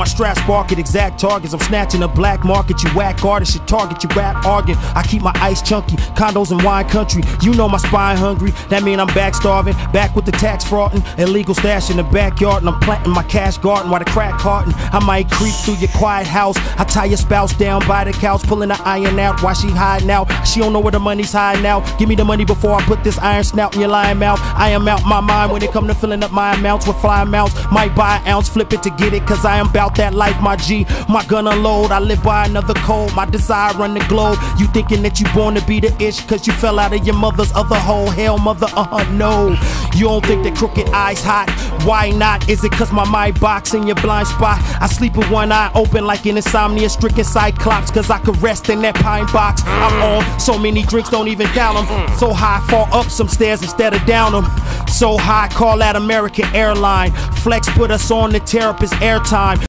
My straps bark exact targets. I'm snatching a black market. You whack artists, you target, you rap arguing. I keep my ice chunky, condos in wine country. You know my spine hungry. That mean I'm back starving, back with the tax frauding, illegal stash in the backyard, and I'm planting my cash garden while the crack carton. I might creep through your quiet house. I tie your spouse down by the couch, pulling the iron out while she hiding out. She don't know where the money's hiding out. Give me the money before I put this iron snout in your lying mouth. I am out my mind when it come to filling up my amounts with flying mounts. Might buy an ounce, flip it to get it, cause I am about that life, my G. My gun unload, I live by another code. My desire run the globe. You thinking that you born to be the ish, cause you fell out of your mother's other hole. Hell, mother, uh huh, no. You don't think that Crooked I's hot? Why not? Is it cause my mind box in your blind spot? I sleep with one eye open like an insomnia stricken cyclops, cause I could rest in that pine box. I'm on so many drinks, don't even count them. So high, fall up some stairs instead of down them. So high, call that American airline. Flex put us on the therapist airtime.